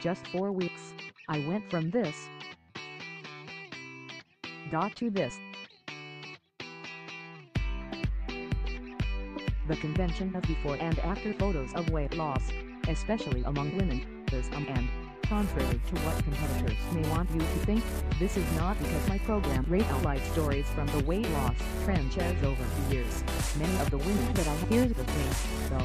just four weeks, I went from this dot to this. The convention of before and after photos of weight loss, especially among women, is um and, contrary to what competitors may want you to think, this is not because my program rate outlined stories from the weight loss trenches over the years. Many of the women that I here's the thing, though,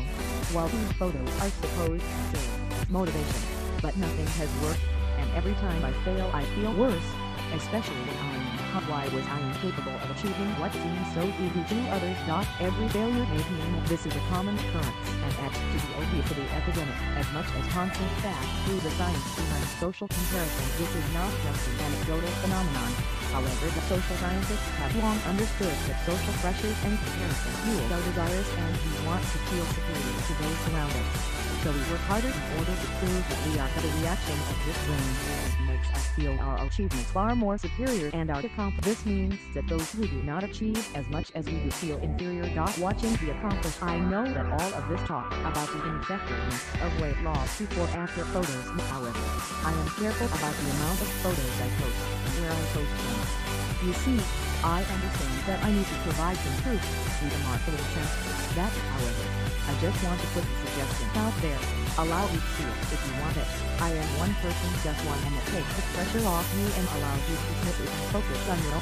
while these photos are supposed to serve motivation, but nothing has worked, and every time I fail I feel worse, especially when I'm why was I incapable of achieving what seems so easy to others. Every failure may mean this is a common occurrence and adds to the obesity epidemic as much as constant fact through the science behind social comparison. This is not just an anecdotal phenomenon. However, the social scientists have long understood that social pressures and comparison fuel our desires and we want to feel superior to those around us. So we work harder in order to prove that we are the reaction of this brain feel our achievements far more superior and our accomplishments this means that those who do not achieve as much as we do feel inferior. Watching the accomplished I know that all of this talk about the ineffectiveness of weight loss before after photos however, I am careful about the amount of photos I post and where I post them. You see, I understand that I need to provide some proof, or a little sense. That, however, I just want to put the suggestion out there. Allow me to see it if you want it. I am one person just one and it takes the pressure off me and allows you to focus on your